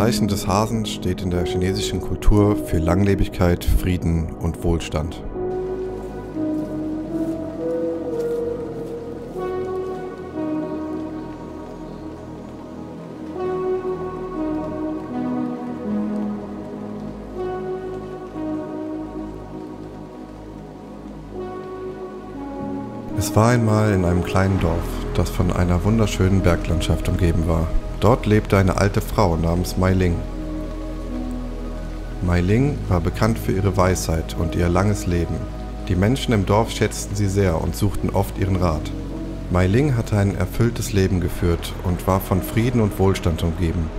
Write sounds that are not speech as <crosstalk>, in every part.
Zeichen des Hasen steht in der chinesischen Kultur für Langlebigkeit, Frieden und Wohlstand. Es war einmal in einem kleinen Dorf, das von einer wunderschönen Berglandschaft umgeben war. Dort lebte eine alte Frau namens Mai Ling. Mai Ling war bekannt für ihre Weisheit und ihr langes Leben. Die Menschen im Dorf schätzten sie sehr und suchten oft ihren Rat. Mai Ling hatte ein erfülltes Leben geführt und war von Frieden und Wohlstand umgeben.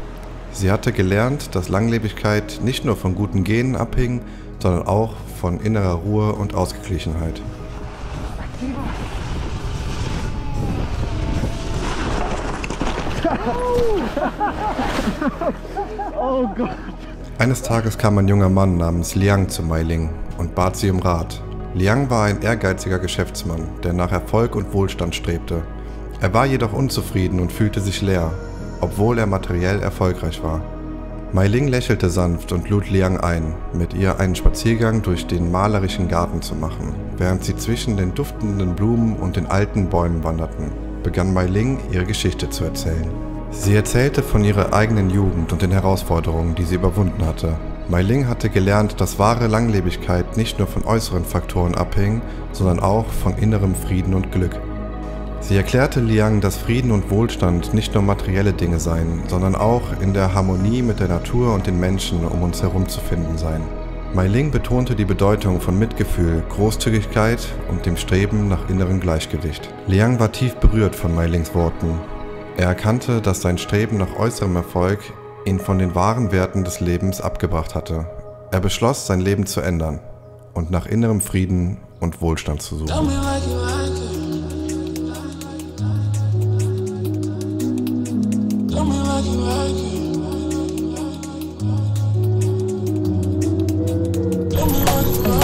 Sie hatte gelernt, dass Langlebigkeit nicht nur von guten Genen abhing, sondern auch von innerer Ruhe und Ausgeglichenheit. <laughs> Oh Gott. Eines Tages kam ein junger Mann namens Liang zu Mei Ling und bat sie um Rat. Liang war ein ehrgeiziger Geschäftsmann, der nach Erfolg und Wohlstand strebte. Er war jedoch unzufrieden und fühlte sich leer, obwohl er materiell erfolgreich war. Mei Ling lächelte sanft und lud Liang ein, mit ihr einen Spaziergang durch den malerischen Garten zu machen. Während sie zwischen den duftenden Blumen und den alten Bäumen wanderten, begann Mei Ling ihre Geschichte zu erzählen. Sie erzählte von ihrer eigenen Jugend und den Herausforderungen, die sie überwunden hatte. Mei Ling hatte gelernt, dass wahre Langlebigkeit nicht nur von äußeren Faktoren abhing, sondern auch von innerem Frieden und Glück. Sie erklärte Liang, dass Frieden und Wohlstand nicht nur materielle Dinge seien, sondern auch in der Harmonie mit der Natur und den Menschen um uns herum zu finden seien. Mei Ling betonte die Bedeutung von Mitgefühl, Großzügigkeit und dem Streben nach innerem Gleichgewicht. Liang war tief berührt von Mei Lings Worten. Er erkannte, dass sein Streben nach äußerem Erfolg ihn von den wahren Werten des Lebens abgebracht hatte. Er beschloss, sein Leben zu ändern und nach innerem Frieden und Wohlstand zu suchen. Oh.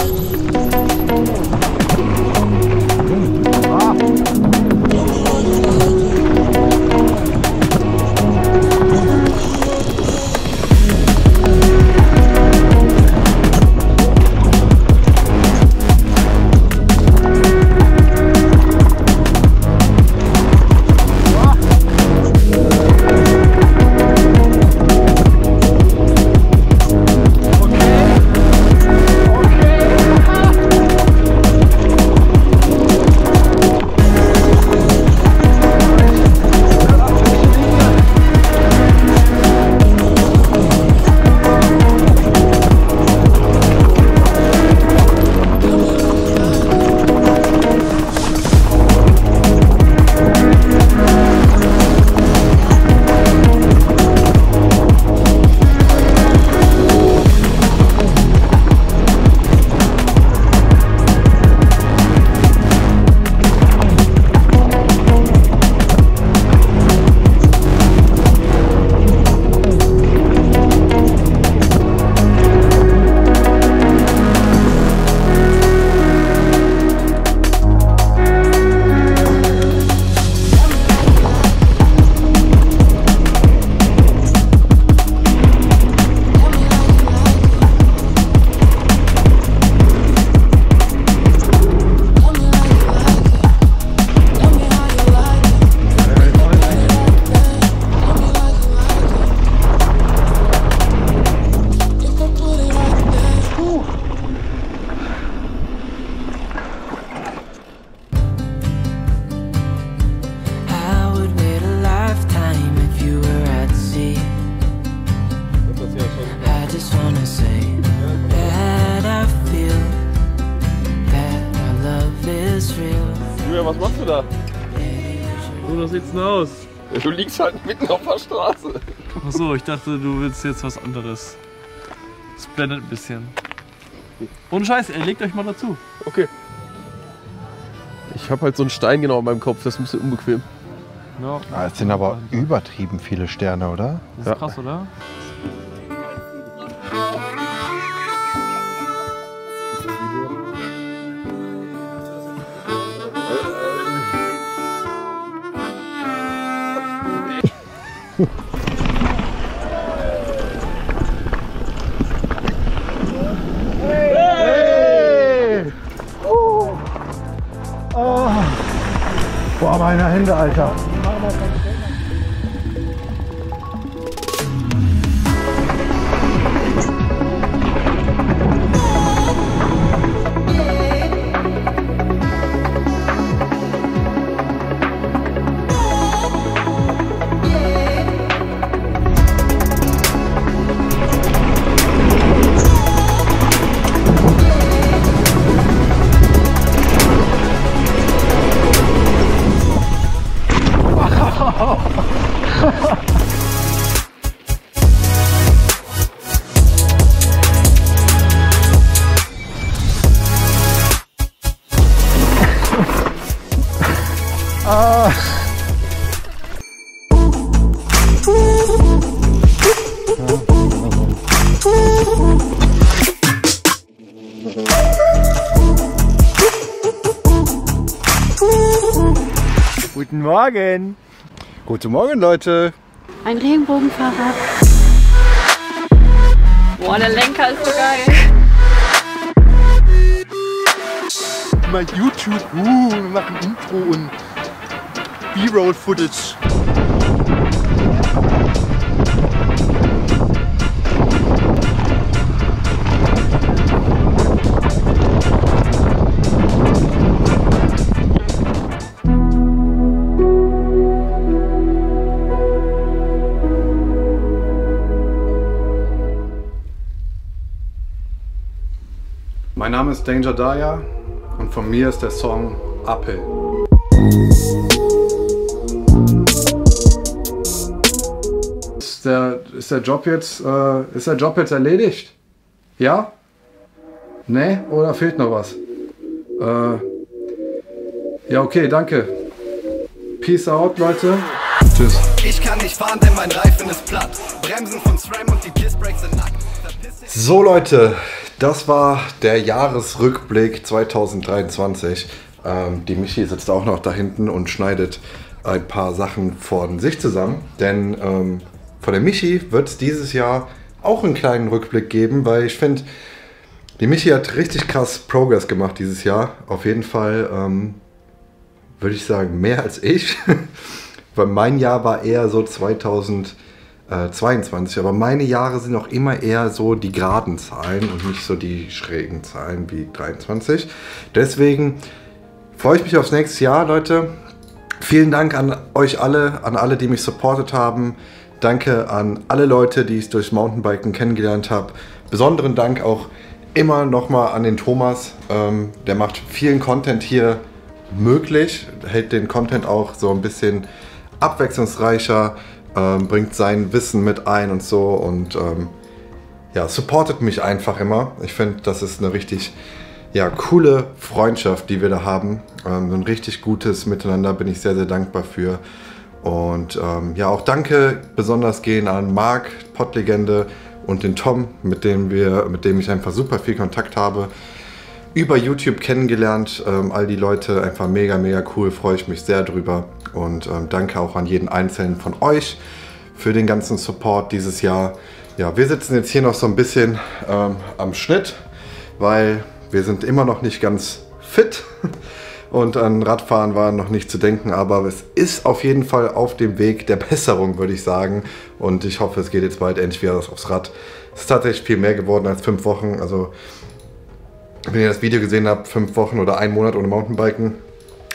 So, das sieht's denn aus? Du liegst halt mitten auf der Straße. Achso, ich dachte, du willst jetzt was anderes. Das blendet ein bisschen. Ohne Scheiß, ey, legt euch mal dazu. Okay. Ich habe halt so einen Stein genau in meinem Kopf, das ist ein bisschen unbequem. Ja, Ah, es sind aber übertrieben viele Sterne, oder? das ist Ja. krass, oder? Boah, meine Hände, Alter. Guten Morgen. Guten Morgen, Leute. Ein Regenbogenfahrrad. Boah, der Lenker ist so geil. Mal YouTube. Uh, wir machen Intro und B-Roll-Footage. Mein Name ist Danger Daya und von mir ist der Song Uphill. Ist der, ist der Job jetzt, äh, ist der Job jetzt erledigt? Ja? Nee? Oder fehlt noch was? Äh, ja, okay, danke. Peace out, Leute. Tschüss. Ich kann nicht fahren, denn mein Reifen ist platt. Bremsen von SRAM und die Kissbrakes sind nackt. So Leute, das war der Jahresrückblick 2023. Ähm, die Michi sitzt auch noch da hinten und schneidet ein paar Sachen von sich zusammen. Denn ähm, von der Michi wird es dieses Jahr auch einen kleinen Rückblick geben, weil ich finde, die Michi hat richtig krass Progress gemacht dieses Jahr. Auf jeden Fall ähm, würde ich sagen, mehr als ich. <laughs> Weil mein Jahr war eher so 2022, aber meine Jahre sind auch immer eher so die geraden Zahlen und nicht so die schrägen Zahlen wie 23. Deswegen freue ich mich aufs nächste Jahr, Leute. Vielen Dank an euch alle, an alle, die mich supportet haben. Danke an alle Leute, die ich durch Mountainbiken kennengelernt habe. Besonderen Dank auch immer nochmal an den Thomas. Ähm, der macht vielen Content hier möglich, hält den Content auch so ein bisschen abwechslungsreicher, ähm, bringt sein Wissen mit ein und so und ähm, ja, supportet mich einfach immer. Ich finde, das ist eine richtig ja, coole Freundschaft, die wir da haben. Ähm, ein richtig gutes Miteinander, bin ich sehr, sehr dankbar für. Und ähm, ja, auch danke besonders gehen an Marc, Pottlegende und den Tom, mit dem, wir, mit dem ich einfach super viel Kontakt habe. Über YouTube kennengelernt, ähm, all die Leute, einfach mega, mega cool, freue ich mich sehr drüber. Und ähm, danke auch an jeden Einzelnen von euch für den ganzen Support dieses Jahr. Ja, wir sitzen jetzt hier noch so ein bisschen ähm, am Schnitt, weil wir sind immer noch nicht ganz fit <laughs> und an Radfahren war noch nicht zu denken, aber es ist auf jeden Fall auf dem Weg der Besserung, würde ich sagen. Und ich hoffe, es geht jetzt bald endlich wieder aufs Rad. Es ist tatsächlich viel mehr geworden als fünf Wochen. Also, wenn ihr das Video gesehen habt, fünf Wochen oder ein Monat ohne Mountainbiken,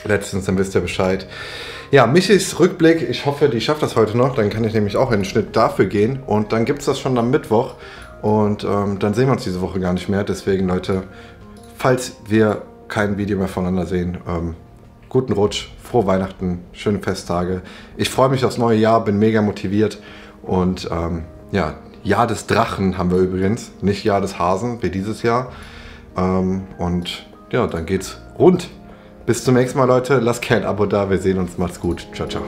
letztens, dann wisst ihr Bescheid. Ja, Michis Rückblick, ich hoffe, die schafft das heute noch. Dann kann ich nämlich auch in den Schnitt dafür gehen. Und dann gibt es das schon am Mittwoch. Und ähm, dann sehen wir uns diese Woche gar nicht mehr. Deswegen, Leute, falls wir kein Video mehr voneinander sehen, ähm, guten Rutsch, frohe Weihnachten, schöne Festtage. Ich freue mich aufs neue Jahr, bin mega motiviert. Und ähm, ja, Jahr des Drachen haben wir übrigens, nicht Jahr des Hasen wie dieses Jahr. Ähm, und ja, dann geht's rund. Bis zum nächsten Mal, Leute. Lasst kein Abo da. Wir sehen uns. Macht's gut. Ciao, ciao.